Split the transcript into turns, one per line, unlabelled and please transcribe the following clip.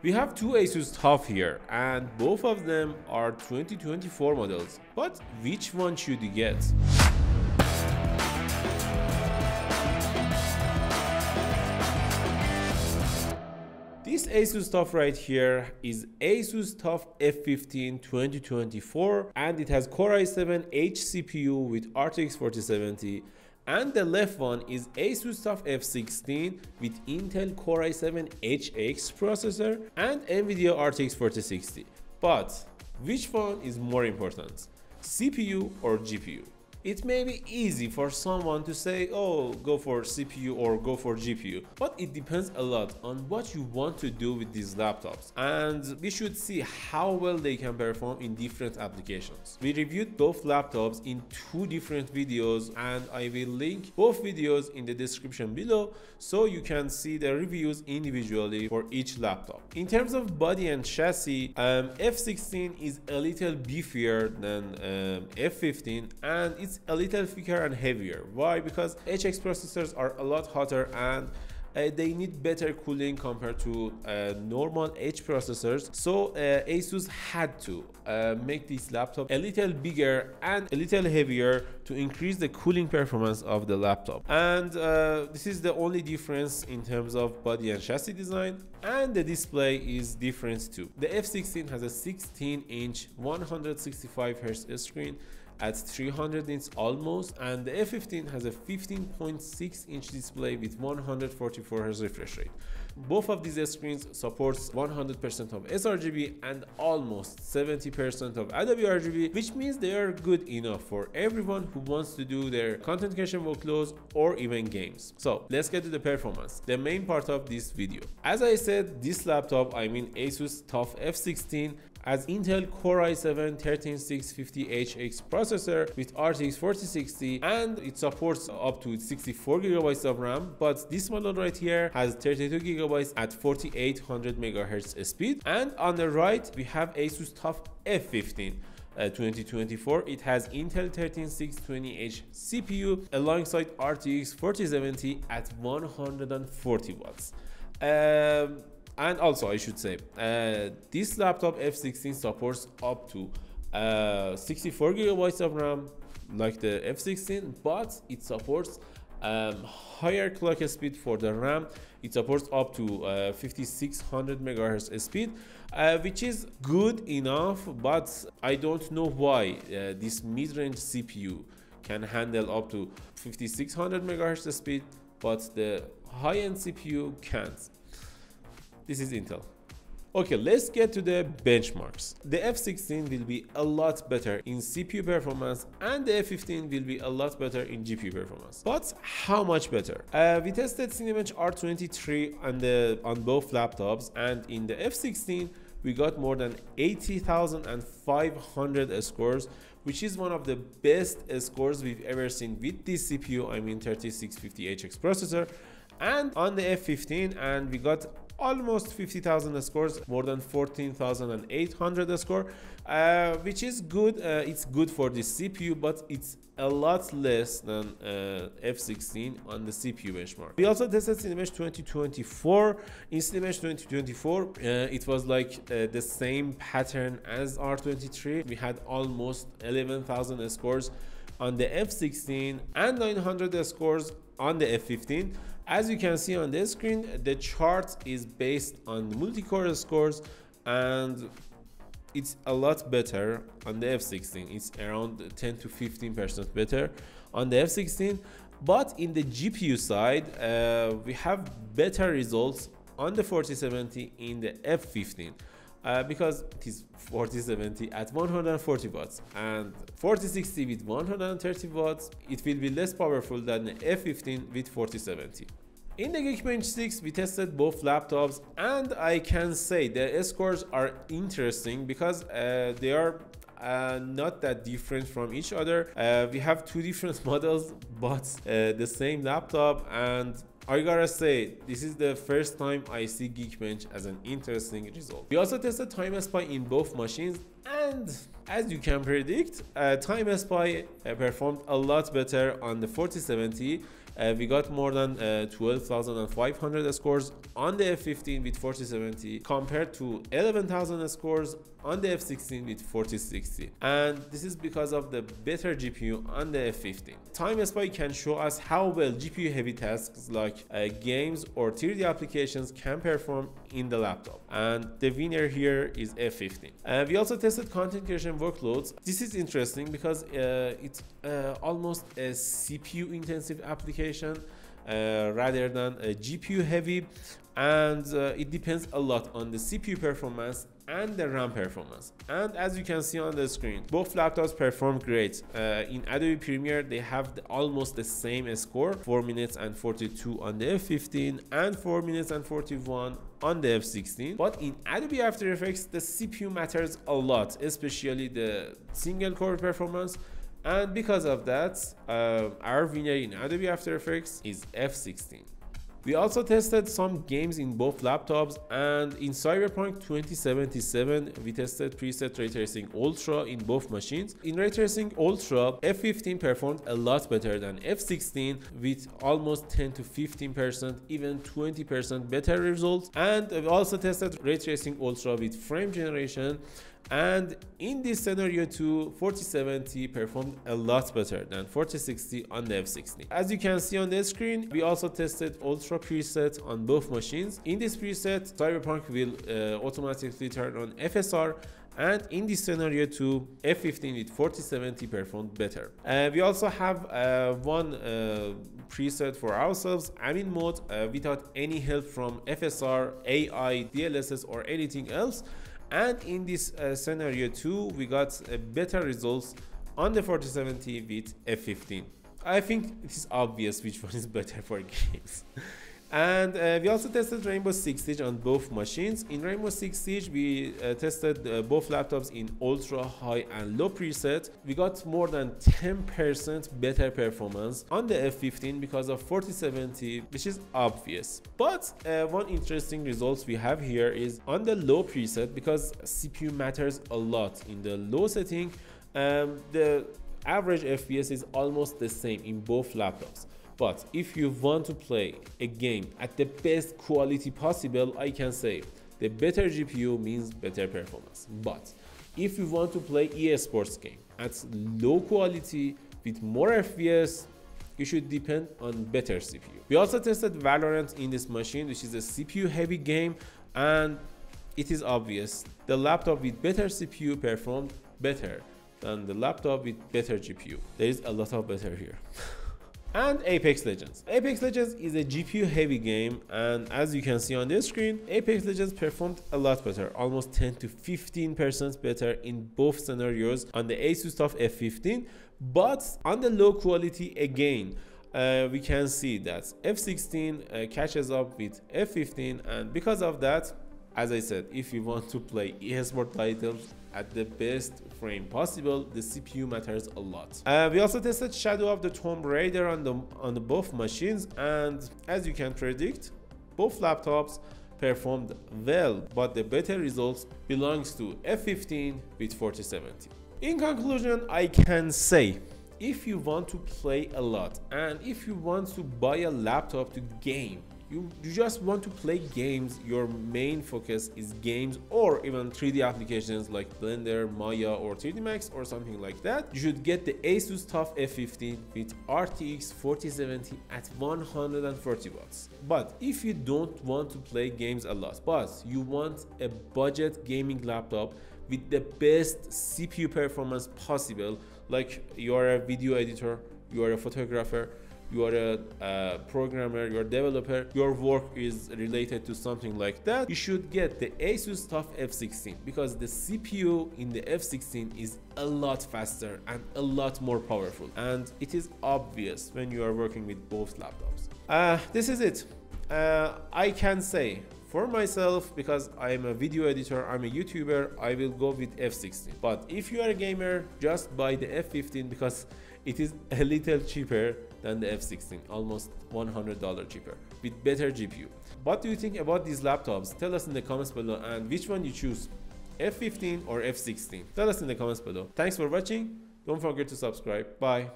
We have two Asus TUF here and both of them are 2024 models, but which one should you get? This Asus TUF right here is Asus TUF F15 2024 and it has Core i7 H CPU with RTX 4070 and the left one is Asus TUF F16 with Intel Core i7 HX processor and NVIDIA RTX 4060. But which one is more important, CPU or GPU? It may be easy for someone to say, oh, go for CPU or go for GPU, but it depends a lot on what you want to do with these laptops. And we should see how well they can perform in different applications. We reviewed both laptops in two different videos and I will link both videos in the description below so you can see the reviews individually for each laptop. In terms of body and chassis, um, F16 is a little beefier than um, F15 and it's a little thicker and heavier. Why? Because HX processors are a lot hotter and uh, they need better cooling compared to uh, normal H processors. So uh, Asus had to uh, make this laptop a little bigger and a little heavier to increase the cooling performance of the laptop. And uh, this is the only difference in terms of body and chassis design. And the display is different too. The F16 has a 16 inch 165 Hz screen at 300 nits almost and the F15 has a 15.6 inch display with 144 Hz refresh rate. Both of these screens supports 100% of sRGB and almost 70% of Adobe RGB which means they are good enough for everyone who wants to do their content creation workflows or even games. So let's get to the performance, the main part of this video. As I said, this laptop, I mean Asus TUF F16 has Intel Core i7-13650HX processor with RTX 4060 and it supports up to 64 gigabytes of RAM but this model right here has 32 gigabytes at 4800 megahertz speed. And on the right we have Asus TUF F15 uh, 2024 it has Intel 13620H CPU alongside RTX 4070 at 140 watts. Um, and also I should say uh, this laptop F16 supports up to uh, 64 gigabytes of RAM like the F16 but it supports um, higher clock speed for the RAM. It supports up to uh, 5600 megahertz speed uh, which is good enough but I don't know why uh, this mid-range CPU can handle up to 5600 megahertz speed but the high-end CPU can't this is Intel. Okay, let's get to the benchmarks. The F16 will be a lot better in CPU performance and the F15 will be a lot better in GPU performance. But how much better? Uh, we tested Cinebench R23 on, the, on both laptops and in the F16 we got more than 80,500 scores which is one of the best scores we've ever seen with this CPU, I mean 3650HX processor and on the F15 and we got almost 50,000 scores, more than 14,800 score, uh, which is good. Uh, it's good for the CPU, but it's a lot less than uh, F16 on the CPU benchmark. We also tested Cinebench 2024. In Cinebench 2024, uh, it was like uh, the same pattern as R23. We had almost 11,000 scores on the F16 and 900 scores on the F15 as you can see on this screen, the chart is based on multi-core scores and it's a lot better on the F16. It's around 10 to 15% better on the F16. But in the GPU side, uh, we have better results on the 4070 in the F15 uh, because it is 4070 at 140 watts and 4060 with 130 watts it will be less powerful than the F15 with 4070 in the Geekbench 6 we tested both laptops and I can say the scores are interesting because uh, they are uh, not that different from each other. Uh, we have two different models but uh, the same laptop and I gotta say, this is the first time I see Geekbench as an interesting result. We also tested Time Spy in both machines and as you can predict, uh, Time Spy uh, performed a lot better on the 4070 Uh, we got more than uh, 12,500 scores on the F15 with 4070 compared to 11,000 scores on the F16 with 4060 and this is because of the better GPU on the F15. Time Spy can show us how well GPU heavy tasks like uh, games or 3D applications can perform in the laptop and the winner here is F15. Uh, we also tested content creation workloads. This is interesting because uh, it's uh, almost a CPU intensive application uh, rather than a GPU heavy and uh, it depends a lot on the CPU performance and the RAM performance. And as you can see on the screen, both laptops perform great. Uh, in Adobe Premiere, they have the, almost the same score, 4 minutes and 42 on the F15 and 4 minutes and 41 on the F16. But in Adobe After Effects, the CPU matters a lot, especially the single core performance. And because of that, uh, our winner in Adobe After Effects is F16. We also tested some games in both laptops and in Cyberpunk 2077 we tested preset ray tracing ultra in both machines. In ray tracing ultra F15 performed a lot better than F16 with almost 10 to 15% even 20% better results and we also tested ray tracing ultra with frame generation and in this scenario too 4070 performed a lot better than 4060 on the f60 as you can see on the screen we also tested ultra preset on both machines. In this preset cyberpunk will uh, automatically turn on fsr and in this scenario too f15 with 4070 performed better. Uh, we also have uh, one uh, preset for ourselves amin mode uh, without any help from fsr ai dlss or anything else and in this uh, scenario too we got uh, better results on the 4070 with f15 i think it is obvious which one is better for games and uh, we also tested Rainbow Six Siege on both machines. In Rainbow Six Siege, we uh, tested uh, both laptops in ultra, high, and low preset. We got more than 10% better performance on the F15 because of 4070, which is obvious. But uh, one interesting result we have here is on the low preset because CPU matters a lot. In the low setting, um, the average FPS is almost the same in both laptops. But if you want to play a game at the best quality possible, I can say the better GPU means better performance. But if you want to play esports game at low quality with more FPS, you should depend on better CPU. We also tested Valorant in this machine, which is a CPU heavy game, and it is obvious the laptop with better CPU performed better than the laptop with better GPU. There is a lot of better here. and Apex Legends. Apex Legends is a GPU heavy game and as you can see on this screen, Apex Legends performed a lot better, almost 10 to 15% better in both scenarios on the Asus TUF F15, but on the low quality again, uh, we can see that F16 uh, catches up with F15 and because of that, as I said, if you want to play eSport titles at the best frame possible, the CPU matters a lot. Uh, we also tested Shadow of the Tomb Raider on the on the both machines, and as you can predict, both laptops performed well, but the better results belongs to F15 with 4070. In conclusion, I can say if you want to play a lot and if you want to buy a laptop to game you, you just want to play games, your main focus is games or even 3D applications like Blender, Maya or 3D Max or something like that, you should get the Asus TUF F15 with RTX 4070 at 140 watts. But if you don't want to play games a lot, but you want a budget gaming laptop with the best CPU performance possible, like you are a video editor, you are a photographer, you are a, a programmer, you're a developer, your work is related to something like that, you should get the Asus TUF F16 because the CPU in the F16 is a lot faster and a lot more powerful. And it is obvious when you are working with both laptops. Uh, this is it. Uh, I can say for myself because i'm a video editor i'm a youtuber i will go with f16 but if you are a gamer just buy the f15 because it is a little cheaper than the F16, almost $100 cheaper with better GPU. What do you think about these laptops? Tell us in the comments below and which one you choose, F15 or F16? Tell us in the comments below. Thanks for watching. Don't forget to subscribe. Bye.